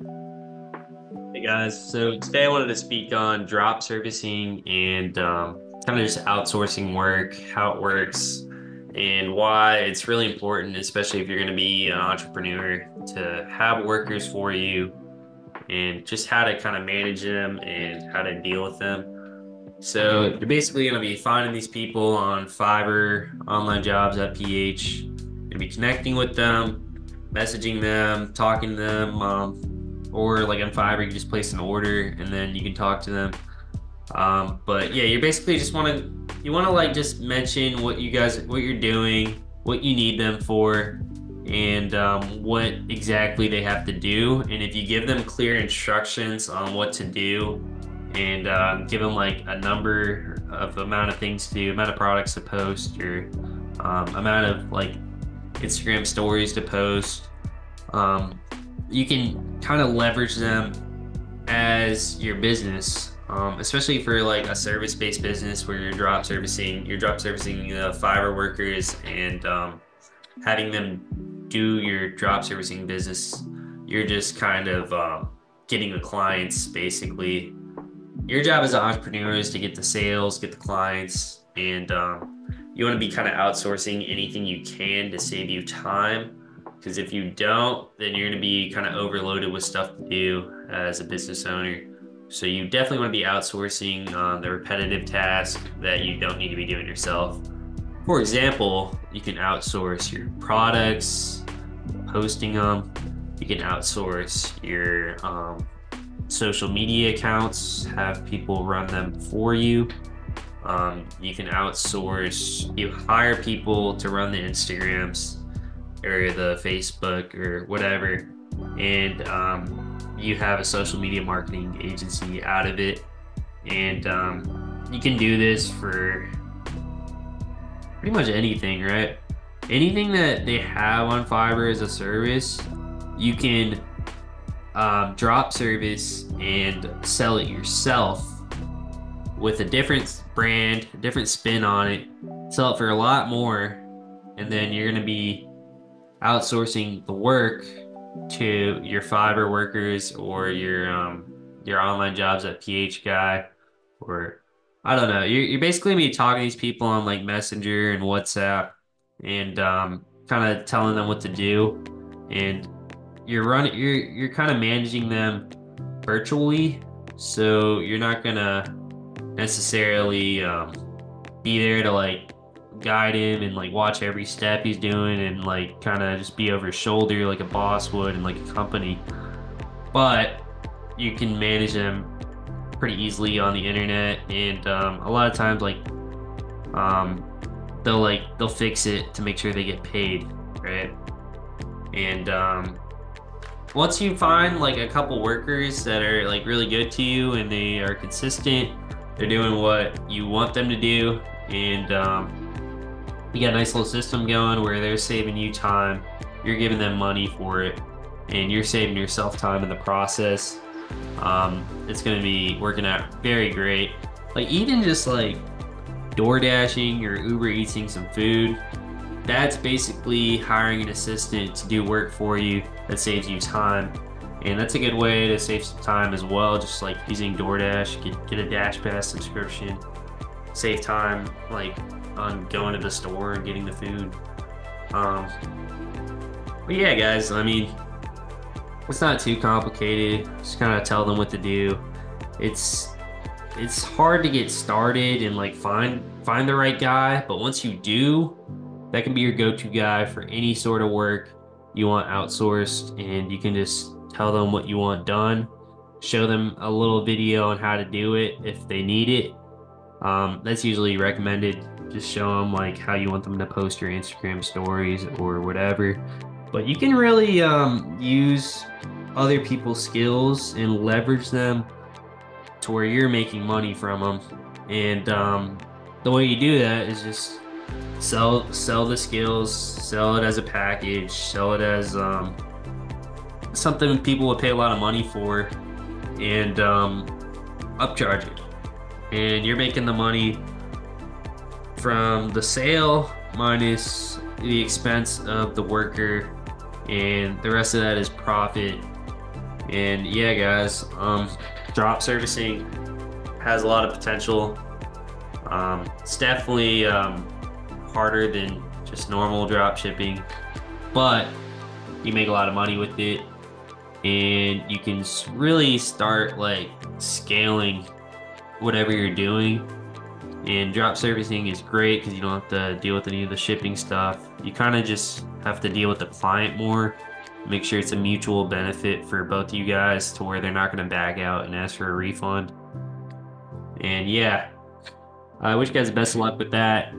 Hey guys, so today I wanted to speak on drop servicing and um, kind of just outsourcing work, how it works, and why it's really important, especially if you're going to be an entrepreneur, to have workers for you and just how to kind of manage them and how to deal with them. So you're basically going to be finding these people on Fiverr, online jobs at PH, and be connecting with them, messaging them, talking to them, um, or like on Fiverr, you just place an order and then you can talk to them. Um, but yeah, you basically just want to you want to like just mention what you guys what you're doing, what you need them for, and um, what exactly they have to do. And if you give them clear instructions on what to do, and uh, give them like a number of amount of things to do, amount of products to post, or um, amount of like Instagram stories to post, um, you can kind of leverage them as your business. Um, especially for like a service-based business where you're drop servicing, you're drop servicing the Fiverr workers and um, having them do your drop servicing business. You're just kind of um, getting the clients basically. Your job as an entrepreneur is to get the sales, get the clients, and um, you want to be kind of outsourcing anything you can to save you time. Because if you don't, then you're going to be kind of overloaded with stuff to do as a business owner. So you definitely want to be outsourcing um, the repetitive tasks that you don't need to be doing yourself. For example, you can outsource your products, posting them. You can outsource your um, social media accounts, have people run them for you. Um, you can outsource, you hire people to run the Instagrams or the Facebook or whatever. And um, you have a social media marketing agency out of it. And um, you can do this for pretty much anything, right? Anything that they have on Fiverr as a service, you can um, drop service and sell it yourself with a different brand, different spin on it, sell it for a lot more, and then you're to be outsourcing the work to your Fiverr workers or your um, your online jobs at PH guy or I don't know. You're, you're basically gonna talking to these people on like Messenger and WhatsApp and um, kind of telling them what to do, and you're running. You're you're kind of managing them virtually, so you're not gonna necessarily um, be there to like guide him and like watch every step he's doing and like kind of just be over his shoulder like a boss would and like a company. But you can manage them pretty easily on the internet and um, a lot of times like um, they'll like they'll fix it to make sure they get paid right and um, once you find like a couple workers that are like really good to you and they are consistent they're doing what you want them to do and um, you got a nice little system going where they're saving you time you're giving them money for it and you're saving yourself time in the process. Um, it's going to be working out very great. Like even just like door dashing or uber eating some food that's basically hiring an assistant to do work for you that saves you time. And that's a good way to save some time as well just like using DoorDash get, get a Dash Pass subscription save time like on going to the store and getting the food. Um, but yeah, guys, I mean, it's not too complicated. Just kind of tell them what to do. It's it's hard to get started and like find find the right guy, but once you do, that can be your go-to guy for any sort of work you want outsourced, and you can just tell them what you want done. Show them a little video on how to do it if they need it. Um, that's usually recommended just show them like how you want them to post your Instagram stories or whatever. But you can really um, use other people's skills and leverage them to where you're making money from them. And um, the way you do that is just sell sell the skills, sell it as a package, sell it as um, something people would pay a lot of money for, and um, upcharge it. And you're making the money from the sale minus the expense of the worker. And the rest of that is profit. And yeah, guys, um, drop servicing has a lot of potential. Um, it's definitely um, harder than just normal drop shipping, but you make a lot of money with it. And you can really start like scaling whatever you're doing. And drop servicing is great because you don't have to deal with any of the shipping stuff. You kind of just have to deal with the client more. Make sure it's a mutual benefit for both of you guys to where they're not going to back out and ask for a refund. And yeah i wish you guys the best of luck with that.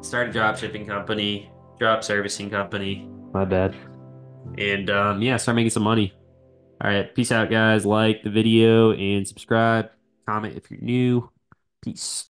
Start a drop shipping company drop servicing company. My bad. And um, yeah start making some money. All right peace out guys. Like the video and subscribe comment if you're new. Peace